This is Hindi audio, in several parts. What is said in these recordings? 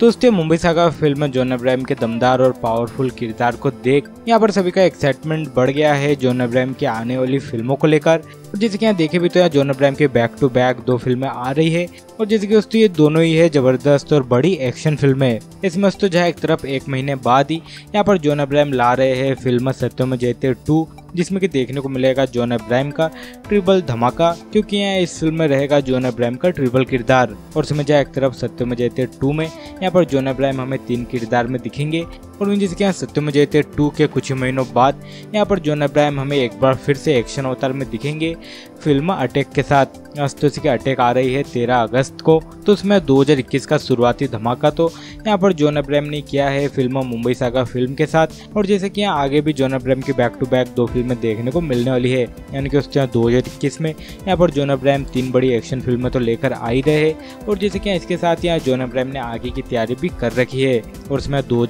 दोस्तों मुंबई सागा फ़िल्म में जॉन अब्राहम के दमदार और पावरफुल किरदार को देख, यहाँ पर सभी का एक्साइटमेंट बढ़ गया है जॉन अब्राहम की आने वाली फ़िल्मों को लेकर। जैसे कि यहाँ देखे भी तो यहाँ जॉन अब्राहम के बैक टू बैक दो फ़िल्में आ रही है। और जैसे कि दोस्तों, ये दोनों ही है ज़बरदस्त और बड़ी एक्शन फ़िल्में। इसमें दोस्तों जहाँ एक तरफ़ एक महीने बाद ही यहाँ पर जॉन अब्राहम ला रहे हैं फ़िल्म सत्यम जयते टू जिसमें कि देखने को मिलेगा जॉन अब्राहम का ट्रिपल धमाका, क्योंकि यहाँ इस फ़िल्म में रहेगा जॉन अब्राहम का ट्रिपल किरदार। और समझ जाए एक तरफ़ सत्यम जयते टू में, यहाँ पर जॉन अब्राहम हमें तीन किरदार में दिखेंगे। और जैसे कि यहाँ सत्यम जयते टू के कुछ महीनों बाद, यहाँ पर जॉन अब्राहम हमें एक बार फिर से एक्शन अवतार में दिखेंगे। फ़िल्म अटैक के साथ अस्तोसी की अटैक आ रही है तेरह अगस्त को। तो उसमें 2021 का शुरुआती धमाका तो यहाँ पर जॉन अब्राहम ने किया है फ़िल्म मुंबई सागा फ़िल्म के साथ। और जैसे कि यहाँ आगे भी जॉन अब्राहम की बैक टू बैक दो फ़िल्में देखने को मिलने वाली है। यानी कि उसके दो हज़ार में यहाँ पर जोन अब्राहम तीन बड़ी एक्शन फ़िल्में तो लेकर आ ही रहे और जैसे कि इसके साथ यहाँ जोन अब्राहम ने आगे की तैयारी भी कर रखी है। और उसमें दो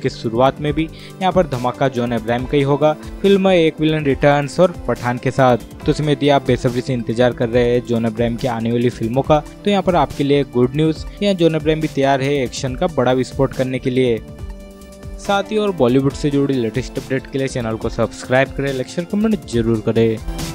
की शुरुआत में भी यहाँ पर धमाका जोन अब्राहम का ही होगा। फ़िल्म एक विलन रिटर्न और पठान के साथ। तो उसमें यदि आप बेसब्री से इंतज़ार कर रहे हैं जोन अब्राहम की आने वाली फ़िल्मों का तो यहाँ पर आपके लिए गुड न्यूज़ यहाँ जोन अब्राहम भी तैयार है एक्शन का बड़ा विस्फोट करने के लिए। साथ ही और बॉलीवुड से जुड़ी लेटेस्ट अपडेट के लिए चैनल को सब्सक्राइब करें लेक्चर कमेंट ज़रूर करें।